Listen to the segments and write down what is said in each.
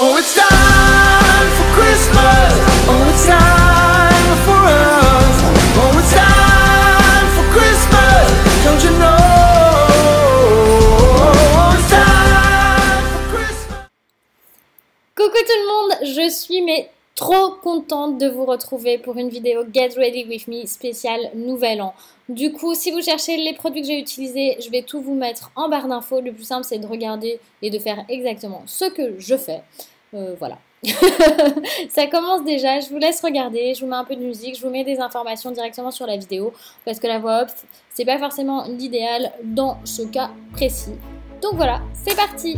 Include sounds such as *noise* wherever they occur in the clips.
Oh, it's time trop contente de vous retrouver pour une vidéo Get Ready With Me spéciale Nouvel An. Du coup, si vous cherchez les produits que j'ai utilisés, je vais tout vous mettre en barre d'infos. Le plus simple, c'est de regarder et de faire exactement ce que je fais. Euh, voilà. *laughs* ça commence déjà, je vous laisse regarder, je vous mets un peu de musique, je vous mets des informations directement sur la vidéo parce que la voix off, c'est pas forcément l'idéal dans ce cas précis. Donc voilà, c'est parti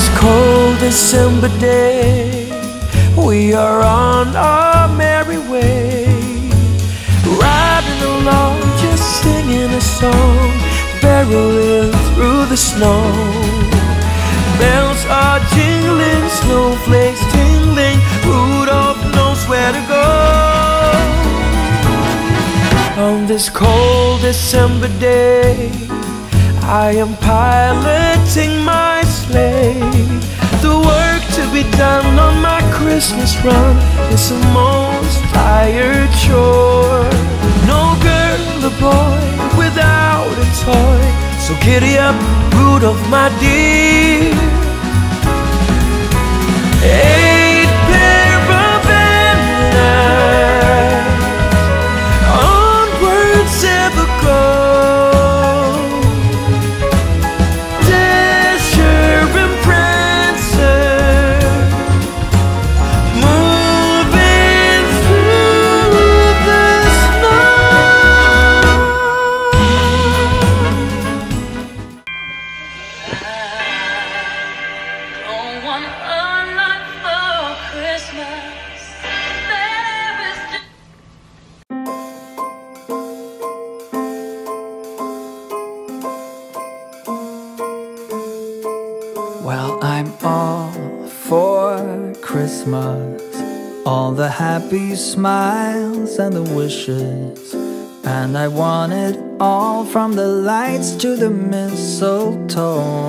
this cold December day, we are on our merry way, riding along, just singing a song, barreling through the snow. Bells are jingling, snowflakes tingling, Rudolph knows where to go. On this cold December day, I am piloting my sleigh. The work to be done on my Christmas run is the most tired chore. No girl or boy without a toy. So giddy up, Rudolph, my dear. Eight Well, I'm all for Christmas. All the happy smiles and the wishes. And I want it all from the lights to the mistletoe.